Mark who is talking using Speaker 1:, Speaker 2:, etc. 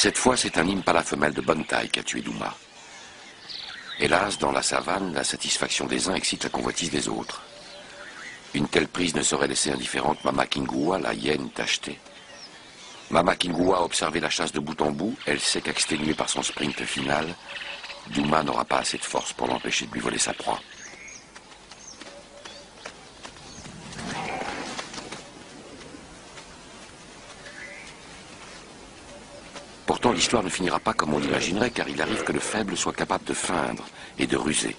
Speaker 1: Cette fois, c'est un impala femelle de bonne taille qui a tué Douma. Hélas, dans la savane, la satisfaction des uns excite la convoitise des autres. Une telle prise ne saurait laisser indifférente Mama Kingua, la hyène tachetée. Mama Kingua a observé la chasse de bout en bout. Elle sait qu'exténuée par son sprint final, Douma n'aura pas assez de force pour l'empêcher de lui voler sa proie. Pourtant, l'histoire ne finira pas comme on l'imaginerait, car il arrive que le faible soit capable de feindre et de ruser.